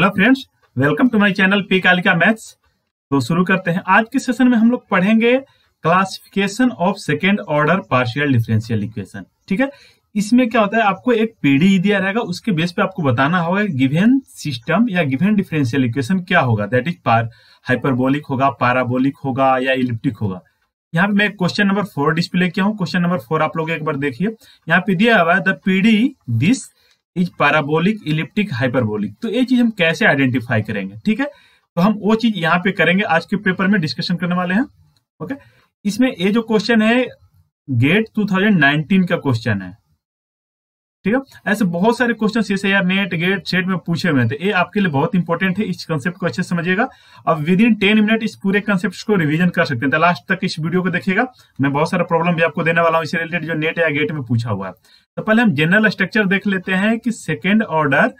Hello friends welcome to my channel P Kalika maths तो शुरू करते हैं। आज के सेशन में हम लोग पढ़ेंगे classification of second order partial differential equation ठीक है? इसमें क्या होता है? आपको एक पीडी दिया रहेगा। उसके बेस पे आपको बताना होगा गिवेन सिस्टम या गिवेन डिफरेंशियल इक्वेशन क्या होगा। दैट इज़ पार हाइपरबोलिक होगा पाराबोलिक होगा या इलिप्टिक होगा। यहाँ पे मैं क्वेश्चन नंबर फोर डिस्प्ले किया हूँ। क्वेश्चन नंबर फोर आप लोग एक बार देखिए। यहाँ पे दिया हुआ है the PD this is parabolic elliptic hyperbolic तो ये चीज़ हम कैसे आइडेंटिफाई करेंगे? ठीक है? तो हम वो चीज़ यहाँ पे करेंगे, आज के पेपर में डिस्कशन करने वाले हैं। ओके इसमें ये जो क्वेश्चन है गेट 2019 का क्वेश्चन है। ठीक है? ऐसे बहुत सारे क्वेश्चन जैसे यार नेट गेट सेट में पूछे हुए थे ये आपके लिए बहुत इंपॉर्टेंट है, इस कंसेप्ट को अच्छे समझिएगा। अब विद इन टेन मिनट इस पूरे कंसेप्ट को रिवीजन कर सकते हैं। तो लास्ट तक इस वीडियो को देखिएगा। मैं बहुत सारा प्रॉब्लम भी आपको देने वाला हूँ, इससे रिलेटेड जो नेट या गेट में पूछा हुआ है। तो पहले हम जनरल स्ट्रक्चर देख लेते हैं कि सेकेंड ऑर्डर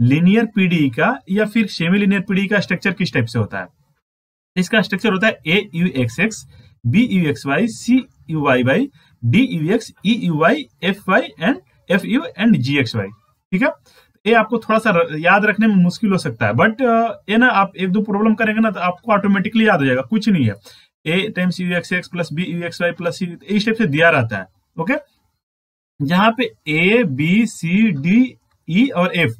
लिनियर पीडी का या फिर सेमी लिनियर पीडी का स्ट्रक्चर किस टाइप से होता है। इसका स्ट्रक्चर होता है A U X X B U X Y C U Y Y D U X E U Y F Y and F U and G X Y ठीक है? ये आपको थोड़ा सा याद रखने में मुश्किल हो सकता है बट ये ना आप एक दो प्रॉब्लम करेंगे ना तो आपको ऑटोमेटिकली याद हो जाएगा, कुछ नहीं है। A times U X X plus B U X Y plus C इस टाइप से दिया रहता है ओके जहाँ पे A B C D E और एफ़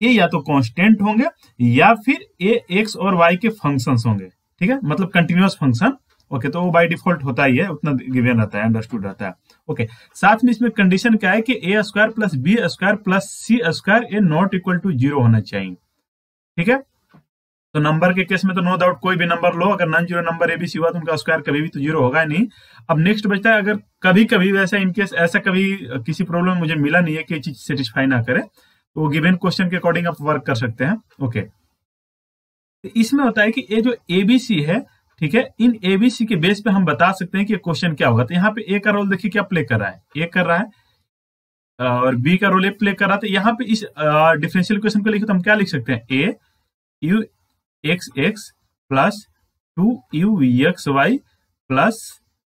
ये या तो कांस्टेंट होंगे, या फिर ए एक्स और वाई के फ़ंक्शंस होंगे, ठीक है? मतलब कंटिन्यूस फ़ंक्शन ओके तो वो बाय डिफ़ॉल्ट होता ही है, उतना गिवन रहता है अंडरस्टूड रहता है। ओके साथ में इसमें कंडीशन क्या है कि A square plus B square plus C square A not equal to zero होना चाहिए। ठीक है? तो नंबर के केस में तो नो डाउट कोई भी नंबर लो, अगर नॉन ज़ीरो नंबर एबीसी हुआ तो उनका स्क्वायर कभी भी तो ज़ीरो होगा नहीं। अब नेक्स्ट बचता है, अगर कभी कभी वैसा इनकेस ऐसा कभी किसी प्रॉब्लम मुझे मिला नहीं है कि चीज़ सेटिस्फाई ना करे तो गिवन क्वेश्चन के अकॉर्डिंग आप वर्क कर सकते हैं। ओके इसमें होता है कि ये जो एबीसी है ठीक है? इन एबीसी के बेस पे हम बता सकते हैं कि क्वेश्चन क्या होगा। तो यहाँ पे ए का रोल देखिए क्या प्ले कर रहा है। ए कर रहा है और बी का रोल ए प्ले कर रहा है। तो यहाँ पे इस डिफरेंशियल इक्वेशन को लिखे तो हम क्या लिख सकते हैं? A U X X plus two U X Y plus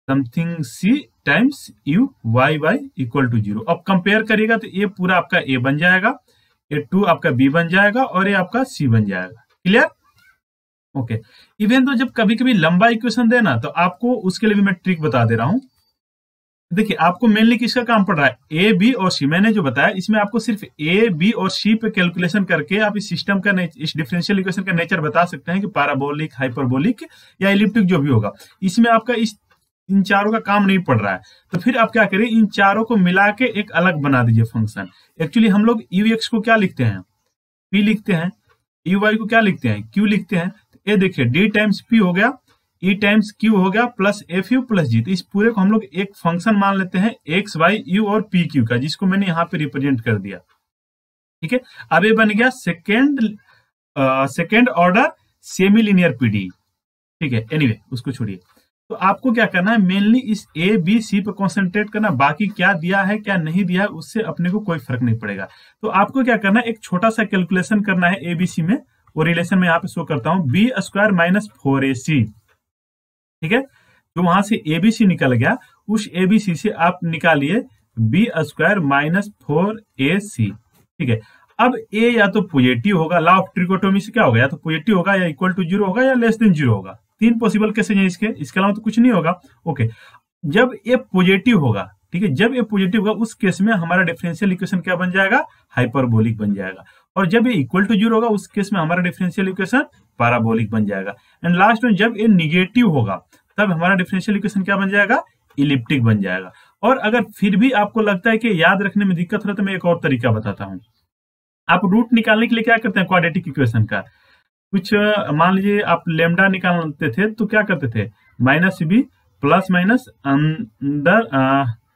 something C times U Y Y equal to zero अब कंपेयर करिएगा तो ये पूरा आपका ए बन जाएगा, ये टू आपका बी बन जाएगा और ये आपका सी बन जाएगा। Clear okay. इवन तो जब कभी कभी लंबा इक्वेशन देना तो आपको उसके लिए भी मैं ट्रिक बता दे रहा हूँ। देखिए, आपको मेनली किसका काम पड़ रहा है? ए बी और सी मैंने जो बताया, इसमें आपको सिर्फ़ ए बी और सी पे कैलकुलेशन करके आप इस सिस्टम का इस डिफरेंशियल इक्वेशन का नेचर बता सकते हैं कि पाराबोलिक हाइपरबोलिक या इलिप्टिक जो भी होगा। इसमें आपका इस, इन चारों का काम नहीं पड़ रहा है। तो फिर आप क्या करें, इन चारों को मिला के एक अलग बना दीजिए फ़ंक्शन एक्चुअली हम लोग यू एक्स को क्या लिखते हैं? पी लिखते हैं। यू वाई को क्या लिखते हैं? क्यू लिखते हैं। ये देखिए डी टाइम्स पी हो गया ई टाइम्स क्यू हो गया plus F U plus G तो इस पूरे को हम लोग एक फ़ंक्शन मान लेते हैं एक्स वाई यू और पी क्यू का जिसको मैंने यहाँ पे रिप्रेजेंट कर दिया। ठीक है? अब ये बन गया second second order semi linear PD ठीक है? एनीवे anyway, उसको छोड़िए। तो आपको क्या करना है? मेनली इस ए बी सी पर कॉन्सेंट्रेट करना। बाकी क्या दिया है क्या नहीं दिया है उससे अपने को कोई फ़र्क नहीं पड़ेगा। तो आपको क्या करना है? एक छोटा सा कैलकुलेशन करना है एबीसी में। वो रिलेशन में यहाँ पे शो करता हूँ। B square minus four A C ठीक है? तो वहाँ से एबीसी निकल गया, उस एबीसी से आप निकालिए B square minus four A C ठीक है? अब ए या तो पॉजिटिव होगा लॉ ऑफ़ ट्रिकोटोमी से क्या होगा? या तो पॉजिटिव होगा या इक्वल टू ज़ीरो होगा या लेस देन ज़ीरो होगा। तीन पॉसिबल केसेज हैं इसके? इसके अलावा तो कुछ नहीं होगा। ओके जब ए पॉजिटिव होगा ठीक है, जब ये पॉजिटिव होगा, उस केस में हमारा डिफरेंशियल इक्वेशन क्या बन जाएगा? हाइपरबोलिक बन जाएगा। और जब ये इक्वल टू ज़ीरो होगा, उस केस में हमारा डिफरेंशियल इक्वेशन पैराबोलिक बन जाएगा। एंड लास्ट में जब ये निगेटिव होगा, तब हमारा डिफरेंशियल इक्वेशन क्या बन जाएगा? इलिप्टिक बन जाएगा। और अगर फिर भी आपको लगता है कि याद रखने में दिक्कत हो तो मैं एक और तरीका बताता हूँ। आप रूट निकालने के लिए क्या करते हैं? क्वाड्रेटिक इक्वेशन का। कुछ मान लीजिए आप लेमडा निकालते थे तो क्या करते थे? माइनस बी प्लस माइनस अंदर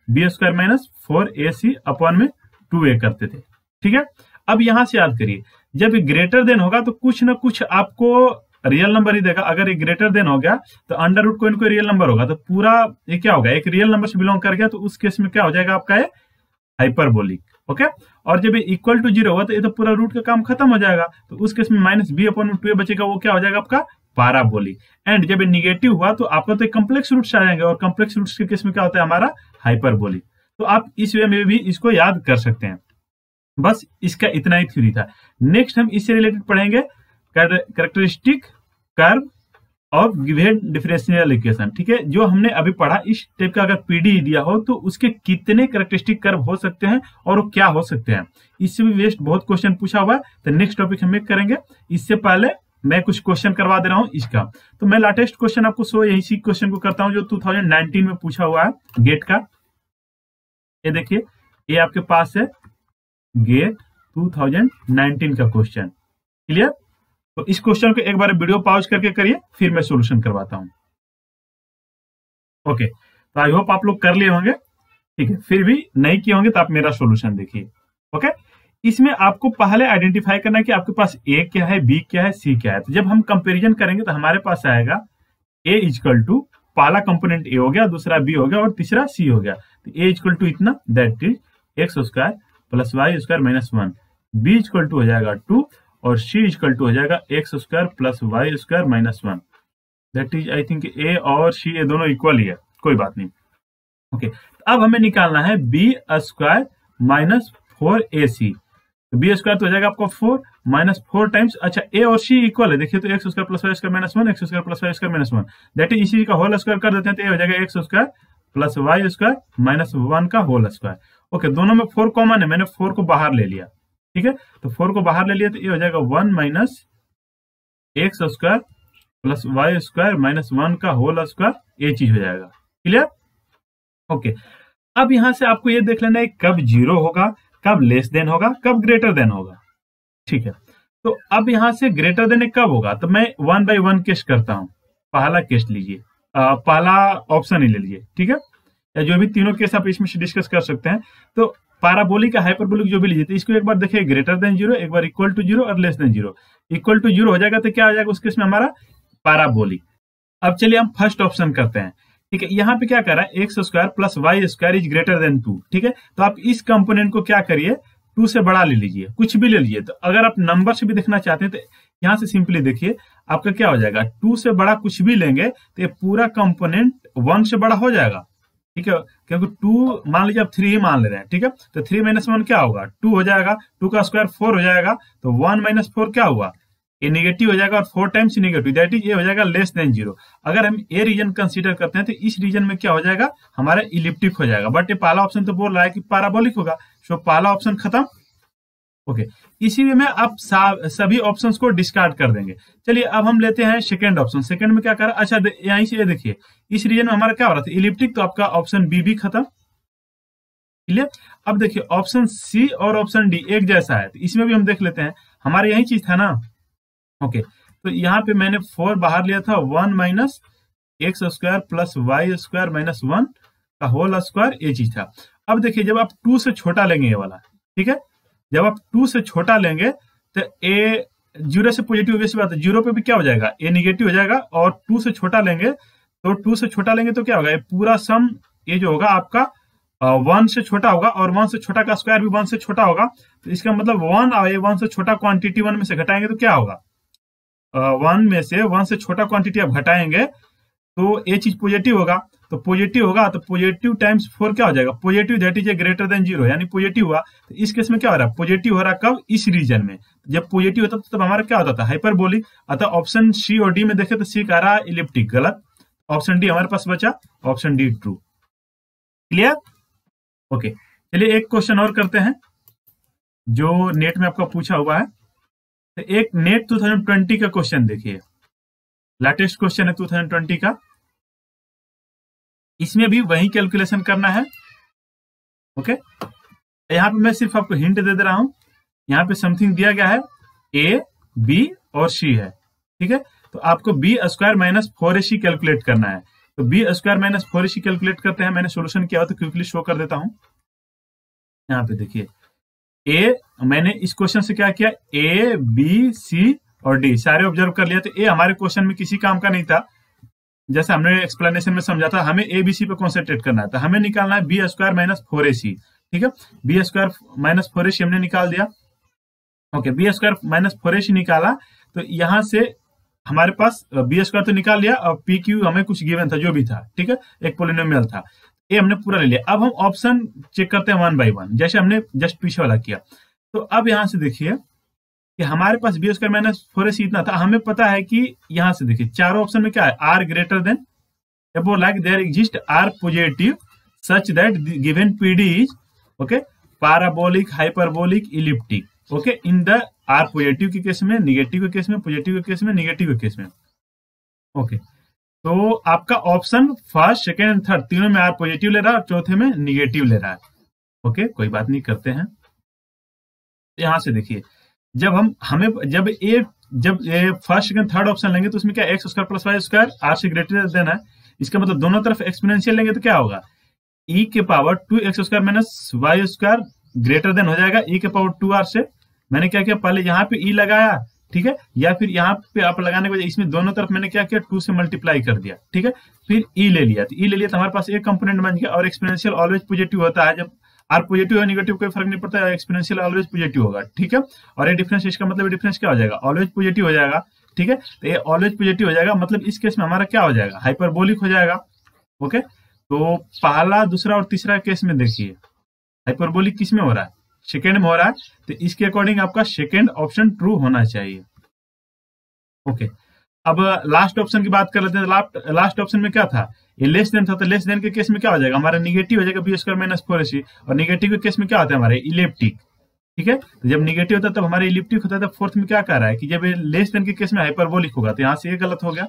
B square minus four A C upon में टू ए करते थे। ठीक है? अब यहाँ से याद करिए, जब ग्रेटर देन होगा तो कुछ ना कुछ आपको रियल नंबर ही देगा। अगर ये ग्रेटर देन हो गया तो अंडर रूट कोई कोई रियल नंबर होगा। तो पूरा ये क्या होगा? एक रियल नंबर से बिलोंग कर गया तो उस केस में क्या हो जाएगा आपका ये हाइपरबोलिक ओके और जब ये इक्वल टू ज़ीरो होगा तो ये तो पूरा रूट का काम खत्म हो जाएगा। तो उस केस में माइनस बी अपॉन टू बचेगा, वो क्या हो जाएगा आपका? पाराबोलिक एंड जब ये निगेटिव हुआ तो आपका तो कम्प्लेक्स रूट्स आ जाएँगे। और कम्प्लेक्स रूट्स के केस में क्या होता है? हमारा हाइपरबोलिक तो आप इस वे में भी इसको याद कर सकते हैं। बस इसका इतना ही थ्योरी था। नेक्स्ट हम इससे रिलेटेड पढ़ेंगे। Characteristic curve of given differential equation ठीक है? जो हमने अभी पढ़ा, इस टाइप का अगर पीडी दिया हो तो उसके कितने करेक्टरिस्टिक कर्व हो सकते हैं और वो क्या हो सकते हैं? इससे भी वेस्ट बहुत क्वेश्चन पूछा हुआ है। तो नेक्स्ट टॉपिक हम करेंगे। इससे पहले मैं कुछ क्वेश्चन करवा दे रहा हूँ इसका। तो मैं लाटेस्ट क्वेश्चन आपको सो यही क्वेश्चन को करता हूँ जो 2019 में पूछा हुआ है गेट का। ये देखिए, ये आपके पास है गेट 2019 का क्वेश्चन क्लियर तो इस क्वेश्चन को एक बार वीडियो पॉज करके करिए, फिर मैं सोल्यूशन करवाता हूँ। ओके तो आई होप आप लोग कर लिए होंगे। ठीक है, फिर भी नहीं किए होंगे तो आप मेरा सोल्यूशन देखिए। ओके इसमें आपको पहले आइडेंटिफाई करना कि आपके पास ए क्या है बी क्या है सी क्या है। तो जब हम कंपेरिजन करेंगे तो हमारे पास आएगा ए इजकल टू पहला कंपोनेंट ए हो गया, दूसरा बी हो गया और तीसरा सी हो गया। तो ए इजकल टू इतना that is X square plus Y square minus one B equal to हो जाएगा टू और सी इजकल टू हो जाएगा X square plus Y square minus one that is I think A और C ये दोनों equal ही है, कोई बात नहीं। Okay okay. अब हमें निकालना है B square minus four A C तो बी स्क्वायर तो हो जाएगा आपको फोर माइनस फोर टाइम्स अच्छा ए और सी इक्वल है। देखिए तो X square plus Y square minus one X square plus Y square minus one that is इसी का होल स्क्वायर कर देते हैं तो ए हो जाएगा X square plus Y square minus one का होल स्क्वायर ओके दोनों में फोर कॉमन है। मैंने फोर को बाहर ले लिया। ठीक है? तो फोर को बाहर ले लिया तो ये हो जाएगा one minus X square plus Y square minus one का होल स्क्वायर ये चीज़ हो जाएगा। क्लियर ओके अब यहाँ से आपको ये देख लेना है कब ज़ीरो होगा। कब लेस देन होगा, कब ग्रेटर देन होगा। ठीक है। तो अब यहाँ से ग्रेटर देन कब होगा? तो मैं वन बाई वन केस करता हूँ। पहला केस लीजिए। पहला ऑप्शन ही ले लीजिए। ठीक है? या जो भी तीनों केस आप इसमें डिस्कस कर सकते हैं। तो पाराबोलिक या हाइपरबोलिक जो भी लीजिए तो इसको एक बार देखिए ग्रेटर देन ज़ीरो एक बार इक्वल टू ज़ीरो और less than zero equal to zero हो जाएगा तो क्या हो जाएगा उस केस में हमारा? पाराबोलिक अब चलिए हम फ़र्स्ट ऑप्शन करते हैं। ठीक है, यहाँ पे क्या कर रहा है X square plus Y square is greater than two ठीक है? तो आप इस कंपोनेंट को क्या करिए टू से बड़ा ले लीजिए, कुछ भी ले लीजिए। तो अगर आप नंबर से भी देखना चाहते हैं तो यहाँ से सिंपली देखिए, आपका क्या हो जाएगा टू से बड़ा कुछ भी लेंगे तो ये पूरा कंपोनेंट वन से बड़ा हो जाएगा, ठीक है? क्योंकि टू मान लीजिए आप थ्री ही मान ले रहे हैं, ठीक है? तो थ्री माइनस वन क्या होगा टू हो जाएगा टू का स्क्वायर फोर हो जाएगा तो वन माइनस फोर क्या हुआ? ये निगेटिव हो जाएगा और four times negative that is ये हो जाएगा लेस देन ज़ीरो अगर हम ए रीजन कंसीडर करते हैं तो इस रीजन में क्या हो जाएगा? हमारा इलिप्टिक हो जाएगा। बट ये पहला ऑप्शन तो बोल रहा है कि पाराबोलिक होगा। सो पहला ऑप्शन खत्म। ओके इसी में आप सभी ऑप्शंस को डिस्कार्ड कर देंगे। चलिए, अब हम लेते हैं सेकेंड ऑप्शन सेकेंड में क्या कर? अच्छा यहीं से देखिए। इस रीजन में हमारा क्या हो रहा था? इलिप्टिक तो आपका ऑप्शन बी भी खत्म। क्लियर अब देखिए ऑप्शन सी और ऑप्शन डी एक जैसा है। तो इसमें भी हम देख लेते हैं। हमारे यही चीज़ था ना? ओके। तो यहाँ पे मैंने फोर बाहर लिया था one minus X square plus Y square minus one का होल स्क्वायर ये चीज़ था। अब देखिए, जब आप टू से छोटा लेंगे ये वाला, ठीक है? जब आप टू से छोटा लेंगे तो ए ज़ीरो से पॉजिटिव वैसी बात है ज़ीरो पे भी क्या हो जाएगा? ए निगेटिव हो जाएगा और टू से छोटा लेंगे तो टू से छोटा लेंगे तो क्या होगा? ये पूरा सम ये जो होगा आपका वन से छोटा होगा और वन से छोटा का स्क्वायर भी वन से छोटा होगा। तो इसका मतलब वन और ये वन से छोटा क्वांटिटी वन में से घटाएँगे तो क्या होगा? वन में से वन से छोटा क्वांटिटी आप घटाएँगे तो ये चीज़ पॉजिटिव होगा। तो पॉजिटिव होगा तो पॉजिटिव टाइम्स फोर क्या हो जाएगा? Positive that is A greater than zero यानी पॉजिटिव हुआ। तो इस केस में क्या हो रहा है? पॉजिटिव हो रहा कब? इस रीजन में। जब पॉजिटिव होता तो तब हमारा क्या होता था? हाइपरबोलिक अतः ऑप्शन सी और डी में देखे तो सी कह रहा है इलिप्टिक गलत। ऑप्शन डी हमारे पास बचा option D true clear okay चलिए एक क्वेश्चन और करते हैं, जो नेट में आपका पूछा हुआ है। तो एक नेट 2020 का क्वेश्चन देखिए। लेटेस्ट क्वेश्चन है 2020 का। इसमें भी वही कैलकुलेशन करना है। ओके यहाँ पे मैं सिर्फ़ आपको हिंट दे दे रहा हूँ। यहाँ पे समथिंग दिया गया है। ए बी और सी है। ठीक है? तो आपको B square minus four AC calculate करना है। तो B square minus four AC calculate करते हैं। मैंने सोल्यूशन किया तो क्विकली शो कर देता हूँ। यहाँ पे देखिए। ए मैंने इस क्वेश्चन से क्या किया? ए बी सी और डी सारे ऑब्ज़र्व कर लिया तो ए हमारे क्वेश्चन में किसी काम का नहीं था। जैसे हमने एक्सप्लेनेशन में समझा था, हमें ए बी सी पे कॉन्सेंट्रेट करना है। तो हमें निकालना है B square minus four A C ठीक है? B square minus four A C हमने निकाल दिया। Okay B square minus four A C निकाला। तो यहाँ से हमारे पास बी स्क्वायर तो निकाल लिया। और पी क्यू हमें कुछ गिवन था, जो भी था। ठीक है? एक पोलिनोमियल था। ये हमने पूरा ले लिया। अब हम ऑप्शन चेक करते हैं वन बाई वन जैसे हमने जस्ट पीछे वाला किया। तो अब यहाँ से देखिए कि हमारे पास B square minus four A C इतना था। हमें पता है कि यहाँ से देखिए, चारों ऑप्शन में क्या है? R greater than above like there exist, r positive, such that the given pd is, okay, parabolic, hyperbolic, elliptic, okay, in the r positive के केस में निगेटिव के केस में पॉजिटिव के केस में निगेटिव के केस में okay okay. तो आपका option first second and third तीनों में आर पॉजिटिव ले रहा है और चौथे में निगेटिव ले रहा है। ओके कोई बात नहीं, करते हैं। यहाँ से देखिए, जब हम, हमें, जब ए जब फ़र्स्ट सेकंड थर्ड ऑप्शन लेंगे तो उसमें क्या X square plus Y square R से ग्रेटर देन है। इसका मतलब दोनों तरफ़ एक्सपोनेंशियल लेंगे तो क्या होगा? ई के power to X square minus Y square greater than हो जाएगा। ई के पावर टू आर से मैंने क्या किया? पहले यहाँ पे ई लगाया ठीक है? या फिर यहाँ पे आप लगाने के वजह इसमें दोनों तरफ़ मैंने क्या किया? टू से मल्टीप्लाई कर दिया, ठीक है? फिर ई ले लिया। तो ई ले लिया तो हमारे पास एक कंपोनेंट बन गया और एक्सपोनेंशियल ऑलवेज पॉजिटिव होता है। जब आर पॉजिटिव है निगेटिव कोई फ़र्क नहीं पड़ता एक्सपोनेंशियल ऑलवेज पॉजिटिव होगा, ठीक है? और ये डिफरेंस इसका मतलब डिफरेंस क्या हो जाएगा? ऑलवेज पॉजिटिव हो जाएगा, ठीक है? तो ये ऑलवेज पॉजिटिव हो जाएगा मतलब इस केस में हमारा क्या हो जाएगा? हाइपरबोलिक हो जाएगा ओके तो पहला, दूसरा और तीसरा केस में देखिए। हाइपरबोलिक किसमें हो रहा है? सेकेंड में हो रहा है तो इसके अकॉर्डिंग आपका सेकेंड ऑप्शन ट्रू होना चाहिए। ओके अब लास्ट ऑप्शन की बात कर लेते हैं लास्ट लास्ट ऑप्शन में क्या था? ये लेस देन था तो लेस देन के केस में क्या हो जाएगा? हमारा निगेटिव हो जाएगा B square minus four C और निगेटिव के केस में क्या होता है हमारे? इलेप्टिक ठीक है? तो जब निगेटिव होता है, तब हमारे इलिप्टिक होता है तो फोर्थ में क्या कह रहा है कि जब लेस देन के केस में हाइपरबोलिक होगा तो यहाँ से ये गलत हो गया।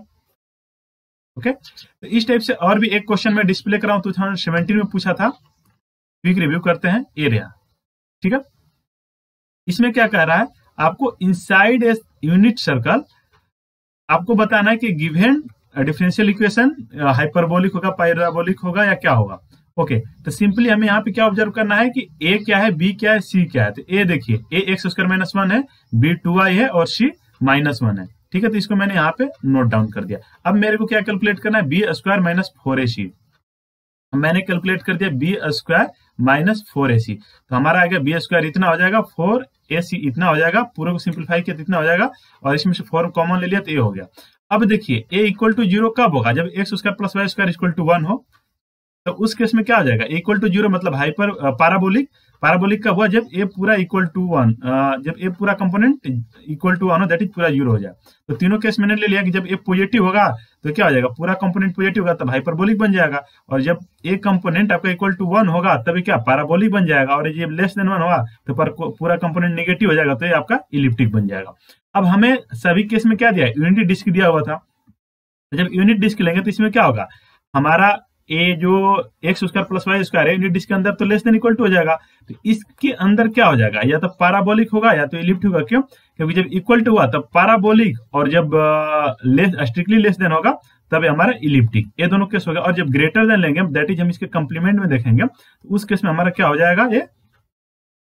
ओके तो इस टाइप से और भी एक क्वेश्चन में डिस्प्ले कर रहा हूँ टू थाउज़ेंड सेवेंटीन में पूछा था। क्विक रिव्यू करते हैं एरिया ठीक है? इसमें क्या कह रहा है? आपको इनसाइड ए यूनिट सर्कल आपको बताना है कि गिवन डिफरेंशियल इक्वेशन हाइपरबोलिक होगा पैराबोलिक होगा या क्या होगा? ओके okay, तो सिंपली हमें यहाँ पे क्या ऑब्ज़र्व करना है कि ए क्या है बी क्या है सी क्या है? तो ए देखिए A X square minus one है बी टू आई है और सी माइनस वन है। ठीक है तो इसको मैंने यहाँ पे नोट डाउन कर दिया। अब मेरे को क्या कैलकुलेट करना है? B square minus four a c मैंने कैलकुलेट कर दिया b square minus four a c तो हमारा आ गया बी स्क्वायर इतना हो जाएगा फोर ए सी इतना हो जाएगा, पूरे को सिंप्लीफाई किया तो इतना हो जाएगा, और इसमें से फोर कॉमन ले लिया तो ए हो गया। अब देखिए ए इक्वल टू ज़ीरो कब होगा? जब x square plus y square equal to one हो तो उस केस में क्या हो जाएगा? इक्वल टू ज़ीरो मतलब हाइपर पाराबोलिक पाराबोलिक का हुआ जब ए पूरा इक्वल टू वन जब ए पूरा कंपोनेंट इक्वल टू वन हो दैट इज़ पूरा ज़ीरो हो जाए। तो तीनों केस मैंने ले लिया कि जब ए पॉजिटिव होगा तो क्या हो जाएगा? पूरा कंपोनेंट पॉजिटिव होगा, तब हाइपरबोलिक बन जाएगा। और जब ए कंपोनेंट आपका इक्वल टू वन होगा, तभी क्या? पैराबोलिक बन जाएगा। और जब लेस देन वन होगा तो पूरा कंपोनेंट निगेटिव हो जाएगा तो ये आपका इलिप्टिक बन जाएगा। अब हमें सभी केस में क्या दिया? यूनिट डिस्क दिया हुआ था। तो जब यूनिट डिस्क लेंगे तो इसमें क्या होगा? हमारा ए जो x square plus y square है यूनिट डिस्क के अंदर तो लेस देन इक्वल टू हो जाएगा। तो इसके अंदर क्या हो जाएगा? या तो पाराबोलिक होगा, या तो इलिप्ट होगा। क्यों? क्योंकि जब इक्वल टू हुआ, तब पाराबोलिक और जब लेस स्ट्रिक्टली लेस देन होगा, तब हमारा इलिप्टिक ये दोनों केस होगा और जब ग्रेटर देन लेंगे दैट इज़ हम इसके कंप्लीमेंट में देखेंगे तो उस केस में हमारा क्या हो जाएगा? ये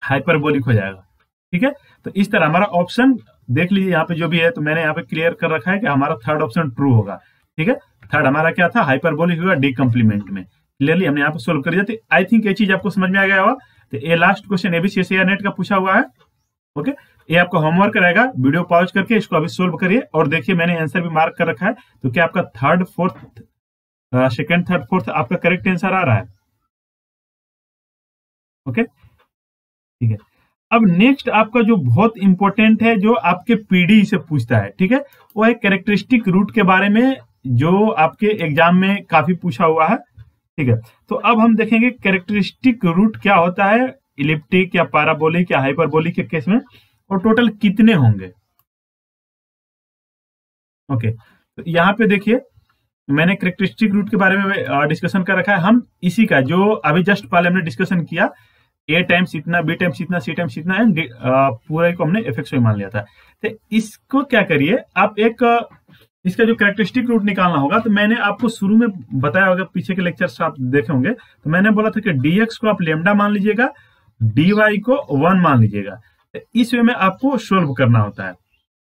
हाइपरबोलिक हो जाएगा। ठीक है? तो इस तरह हमारा ऑप्शन देख लीजिए। यहाँ पे जो भी है तो मैंने यहाँ पे क्लियर कर रखा है कि हमारा थर्ड ऑप्शन ट्रू होगा। ठीक है? थर्ड हमारा क्या था? हाइपरबोलिक होगा डी कंप्लीमेंट में। क्लियरली हमने यहाँ पे सोल्व कर दिया। थी आई थिंक ये चीज़ आपको समझ में आ गया होगा। तो ये लास्ट क्वेश्चन एबीसीएसआई नेट का पूछा हुआ है। ओके ये आपका होमवर्क रहेगा। वीडियो पॉज करके इसको अभी सोल्व करिए। और देखिए, मैंने आंसर भी मार्क कर रखा है। तो क्या आपका third fourth second third fourth आपका करेक्ट आंसर आ रहा है? ओके ठीक है। अब नेक्स्ट आपका जो बहुत इंपॉर्टेंट है, जो आपके पीडी से पूछता है, ठीक है? वो है कैरेक्टरिस्टिक रूट के बारे में जो आपके एग्ज़ाम में काफ़ी पूछा हुआ है, ठीक है। तो अब हम देखेंगे कैरेक्टरिस्टिक रूट क्या होता है इलिप्टिक या पैराबोलिक या हाइपरबोलिक के केस में, और टोटल कितने होंगे। ओके तो यहाँ पे देखिए, मैंने कैरेक्टरिस्टिक रूट के बारे में डिस्कशन कर रखा है। हम इसी का, जो अभी जस्ट पहले हमने डिस्कशन किया ए टाइम्स इतना बी टाइम्स इतना सी टाइम्स इतना है पूरा को हमने एफ़ मान लिया था। तो इसको क्या करिए, आप एक इसका जो कैरेक्टरिस्टिक रूट निकालना होगा तो मैंने आपको शुरू में बताया होगा, पीछे के लेक्चर आप देखे होंगे तो मैंने बोला था कि dx को आप लेमडा मान लीजिएगा, dy को वन मान लीजिएगा। तो इस वे में आपको सोल्व करना होता है।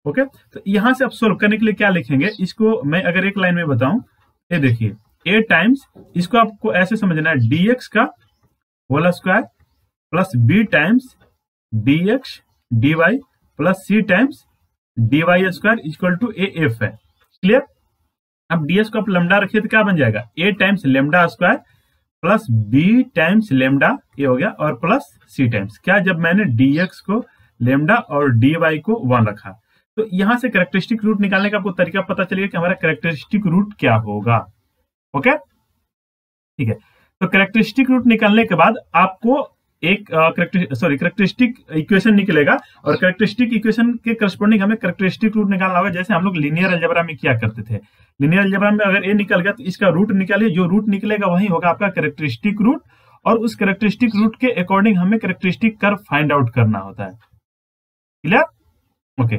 ओके तो यहाँ से आप सोल्व करने के लिए क्या लिखेंगे? इसको मैं अगर एक लाइन में बताऊँ, ये देखिए ए टाइम्स इसको आपको ऐसे समझना है डीएक्स का whole square plus b times d x d y plus c times d y square equal to a f है। क्लियर अब डीएस को आप लेमडा रखिए तो क्या बन जाएगा? A times lambda square plus b times lambda ये हो गया और प्लस सी टाइम्स क्या जब मैंने dx को लेमडा और dy को वन रखा तो यहाँ से करेक्टरिस्टिक रूट निकालने का आपको तरीका पता चलेगा कि हमारा करेक्टरिस्टिक रूट क्या होगा। ओके ठीक है। तो करेक्टरिस्टिक रूट निकालने के बाद आपको एक सॉरी करेक्टरिस्टिक इक्वेशन निकलेगा और करेक्टरिस्टिक इक्वेशन के करस्पॉन्डिंग हमें करेक्टरिस्टिक रूट निकालना होगा, जैसे हम लोग लिनियर अलजबरा में किया करते थे। लिनियर अलजबरा में अगर ए निकल गया तो इसका रूट निकालिए, जो रूट निकलेगा वही होगा आपका करेक्टरिस्टिक रूट और उस करेक्टरिस्टिक रूट के अकॉर्डिंग हमें करेक्टरिस्टिक कर फाइंड आउट करना होता है। क्लियर ओके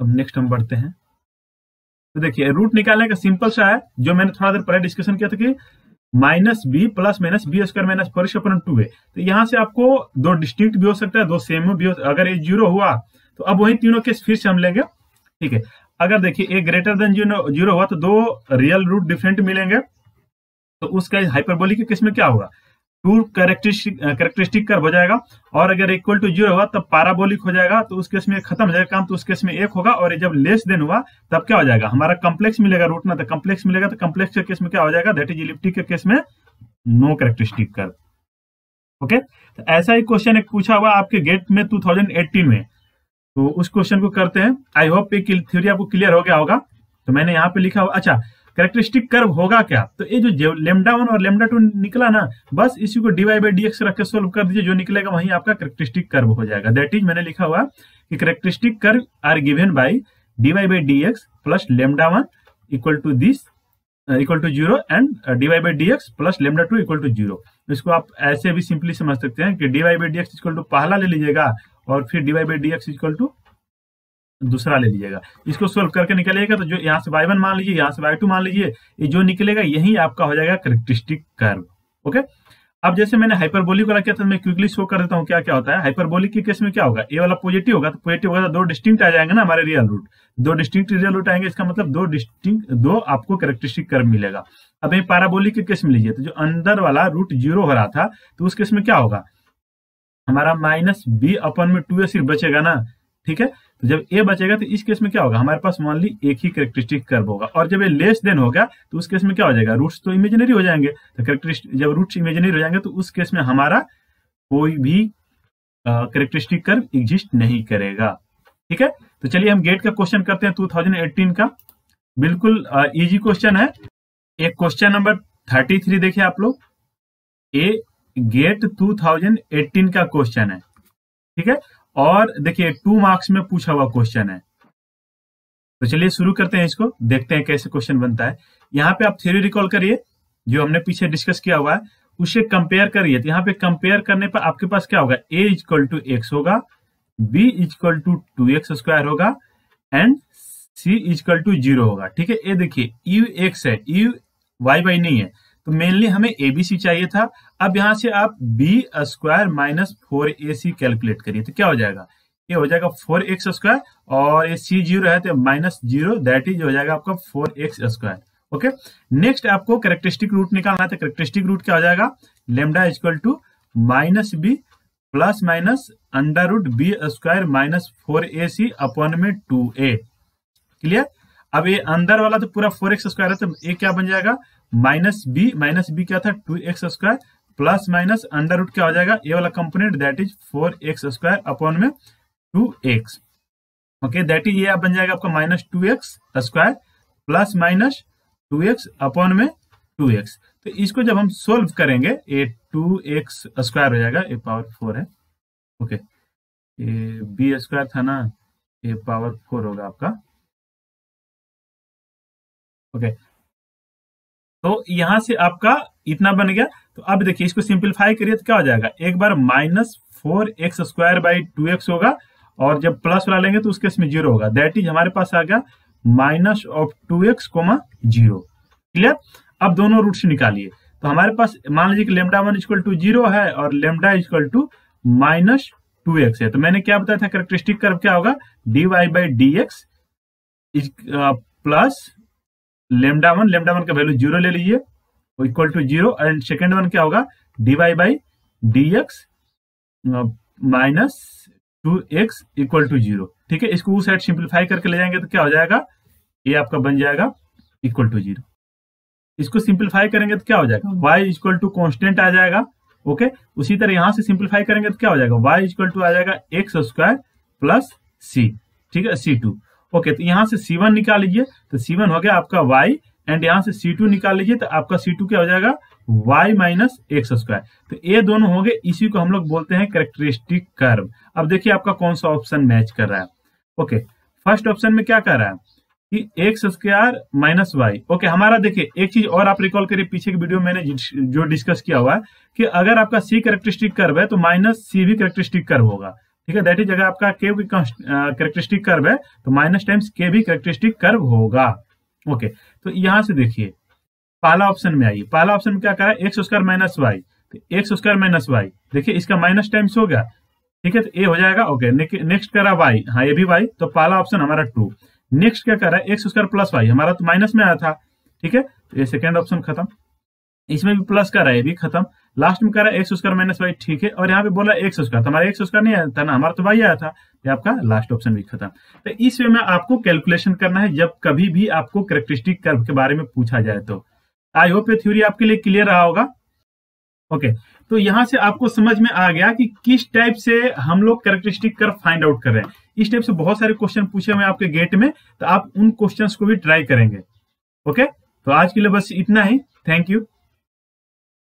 अब नेक्स्ट हम बढ़ते हैं। तो देखिए रूट निकालने का सिंपल सा है, जो मैंने थोड़ा देर पहले डिस्कशन किया था कि minus b plus minus b square minus four upon two है। तो यहाँ से आपको दो डिस्टिंक्ट भी हो सकता है, दो सेम भी हो, अगर ये ज़ीरो हुआ तो अब वही तीनों केस फिर से हम लेंगे। ठीक है। अगर देखिए ए ग्रेटर देन ज़ीरो हुआ तो दो रियल रूट डिफरेंट मिलेंगे। तो उसका हाइपरबोलिक के केस में क्या होगा? टू करेक्टरिस्टिक कर्व हो जाएगा। और अगर इक्वल टू ज़ीरो हुआ तब पाराबोलिक हो जाएगा तो उस केस में खत्म हो जाएगा काम तो उस केस में एक होगा, और जब लेस देन हुआ, तब क्या हो जाएगा? हमारा कम्प्लेक्स मिलेगा रूट ना तो कम्प्लेक्स मिलेगा तो कम्प्लेक्स के केस में क्या हो जाएगा? दैट इज़ इलिप्टिक के केस में नो करेक्टरिस्टिक कर्व ओके तो ऐसा ही क्वेश्चन एक पूछा हुआ आपके गेट में 2018 में। तो उस क्वेश्चन को करते हैं। आई होप ये थ्योरी आपको क्लियर हो गया होगा। तो मैंने यहाँ पे लिखा हुआ अच्छा करेक्टरिस्टिक कर्व होगा क्या? तो ये जो लेमडा वन और लेमडा टू निकला ना, बस इसी को डीवाई बाई डी रख के सोल्व कर दीजिए, जो निकलेगा वही आपका करेक्टरिस्टिक कर्व हो जाएगा। दैट इज़ मैंने लिखा हुआ कि characteristic curve are given by dy by d x plus lambda one equal to this equal to zero and dy by d x plus lambda two equal to zero इसको आप ऐसे भी simply समझ सकते हैं कि dy by d x equal to पहला ले लीजिएगा और फिर dy by d x equal to दूसरा ले लीजिएगा। इसको सोल्व करके निकलेगा तो जो यहाँ से वाई वन मान लीजिए, यहाँ से वाई टू मान लीजिए, ये जो निकलेगा, यही आपका हो जाएगा करेक्टरिस्टिक कर्व ओके अब जैसे मैंने हाइपरबोलिक वाला किया था, मैं क्विकली शो कर देता हूँ क्या क्या होता है। हाइपरबोलिक के केस में क्या होगा? ए वाला पॉजिटिव होगा तो पॉजिटिव होगा तो दो डिस्टिंक्ट आ जाएँगे ना हमारे रियल रूट दो डिस्टिंक्ट रियल रूट आएँगे, इसका मतलब दो डिस्टिंक्ट दो आपको करेक्टरिस्टिक कर्व मिलेगा। अब ये पैराबोलिक के केस में लीजिए तो जो अंदर वाला रूट ज़ीरो हो रहा था तो उस केस में क्या होगा? हमारा माइनस बी अपन में टू ए सिर्फ़ बचेगा ना, ठीक है? तो जब ए बचेगा तो इस केस में क्या होगा? हमारे पास मान ली एक ही करेक्टरिस्टिक कर्व होगा। और जब ये लेस देन होगा तो उस केस में क्या हो जाएगा? रूट्स तो इमेजिनरी हो जाएँगे। तो करेक्टरिस्टिक जब रूट्स इमेजिनरी हो जाएँगे तो उस केस में हमारा कोई भी करेक्टरिस्टिक कर्व एग्जिस्ट नहीं करेगा। ठीक है? तो चलिए हम गेट का क्वेश्चन करते हैं 2018 का। बिल्कुल इजी क्वेश्चन है। एक क्वेश्चन नंबर 33 देखिए आप लोग। ए गेट 2018 का क्वेश्चन है। ठीक है? और देखिए टू मार्क्स में पूछा हुआ क्वेश्चन है। तो चलिए शुरू करते हैं इसको, देखते हैं कैसे क्वेश्चन बनता है। यहाँ पे आप थ्योरी रिकॉल करिए, जो हमने पीछे डिस्कस किया हुआ है, उसे कंपेयर करिए। तो यहाँ पे कंपेयर करने पर आपके पास क्या होगा? ए इक्वल टू एक्स होगा b equal to two x square होगा and c equal to zero होगा। ठीक है, ये देखिए यू एक्स है यू वाई वाई नहीं है। तो मेनली हमें एबीसी चाहिए था। अब यहाँ से आप b square minus four a c calculate करिए तो क्या हो जाएगा? ये हो जाएगा फोर एक्स स्क्वायर और ये सी ज़ीरो है तो माइनस ज़ीरो दैट इज़ हो जाएगा आपका four x square okay next आपको करेक्टरिस्टिक रूट निकालना है तो करेक्टरिस्टिक रूट क्या हो जाएगा? Lambda equal to minus b plus minus under root b square minus four a c upon में टू ए क्लियर अब ये अंदर वाला तो पूरा फोर एक्स स्क्वायर है तो ये क्या बन जाएगा? माइनस बी माइनस बी क्या था? Two x square plus minus under root क्या हो जाएगा? ये वाला component that is four x square upon में two x okay that is ये बन जाएगा आपका minus two x square plus minus two x upon में टू एक्स तो इसको जब हम सोल्व करेंगे, ये टू एक्स स्क्वायर हो जाएगा, ये पावर फोर है। ओके ये बी स्क्वायर था ना, ये पावर फोर होगा आपका। ओके तो यहाँ से आपका इतना बन गया। तो अब देखिए, इसको सिंप्लीफाई करिए तो क्या हो जाएगा? एक बार minus four x square by two x होगा और जब प्लस वाला लेंगे तो उसके इसमें ज़ीरो होगा। दैट इज़ हमारे पास आ गया minus of two x comma zero clear अब दोनों रूट से निकालिए। तो हमारे पास मान लीजिए कि lambda one equal to zero है और lambda equal to minus two x है। तो मैंने क्या बताया था? करेक्टरिस्टिक कर्व क्या होगा? D y by d x plus lambda one lambda one का वैल्यू ज़ीरो ले लीजिए equal to zero and second one क्या होगा? D y by d x minus two x equal to zero ठीक है? इसको उस साइड सिंप्लीफाई करके ले जाएँगे तो क्या हो जाएगा? ये आपका बन जाएगा इक्वल टू ज़ीरो इसको सिंप्लीफाई करेंगे तो क्या हो जाएगा? वाई इक्वल टू कॉन्स्टेंट आ जाएगा। ओके उसी तरह यहाँ से सिंप्लीफाई करेंगे तो क्या हो जाएगा? वाई इक्वल टू आ जाएगा एक्स स्क्वायर प्लस सी ठीक है? सी टू ओके तो यहाँ से सी वन निकाल लीजिए तो सी वन हो गया आपका वाई एंड यहाँ से सी टू निकाल लीजिए तो आपका सी टू क्या हो जाएगा? Y माइनस एक्स स्क्वायर तो ये दोनों हो गए इसी को हम लोग बोलते हैं करेक्टरिस्टिक कर्व अब देखिए आपका कौन सा ऑप्शन मैच कर रहा है। ओके फ़र्स्ट ऑप्शन में क्या कर रहा है? कि x square minus y okay, हमारा देखिए, एक चीज़ और आप रिकॉल करिए, पीछे की वीडियो मैंने जो डिस्कस किया हुआ है, कि अगर आपका सी करेक्टरिस्टिक कर्व है तो माइनस सी भी करेक्टरिस्टिक कर्व होगा। ठीक है? दैट इज़ अगर आपका के भी करेक्टरिस्टिक कर्व है तो माइनस टाइम्स के भी करेक्टरिस्टिक कर्व होगा। ओके तो यहाँ से देखिए। पहला ऑप्शन में आइए। पहला ऑप्शन में क्या करा x square minus y x square minus y देखिए, इसका माइनस टाइम्स हो गया। ठीक है? तो ए हो जाएगा। ओके नेक्स्ट करा वाई हाँ ये भी वाई तो पहला ऑप्शन हमारा टू नेक्स्ट क्या कर एक्स स्क्वायर प्लस वाई हमारा तो माइनस में आया था। ठीक है? तो ये सेकेंड ऑप्शन खत्म। इसमें भी प्लस कर रहा है भी खत्म। लास्ट में कर रहा है एक्स स्क्वायर माइनस वाई ठीक है, और यहाँ पे बोला एक्स स्क्वायर तो हमारा एक्स स्क्वायर नहीं आया था ना हमारा तो वाई आया था, ये आपका लास्ट ऑप्शन भी खत्म। तो इस वे में आपको कैलकुलेशन करना है, जब कभी भी आपको करेक्टरिस्टिक कर्व के बारे में पूछा जाए तो। आई होप ये थ्योरी आपके लिए क्लियर रहा होगा। ओके तो यहाँ से आपको समझ में आ गया कि किस टाइप से हम लोग करेक्टरिस्टिक कर्व फाइंड आउट कर रहे हैं। इस टाइप से बहुत सारे क्वेश्चन पूछे हुए आपके गेट में तो आप उन क्वेश्चन को भी ट्राई करेंगे। ओके तो आज के लिए बस इतना ही। Thank you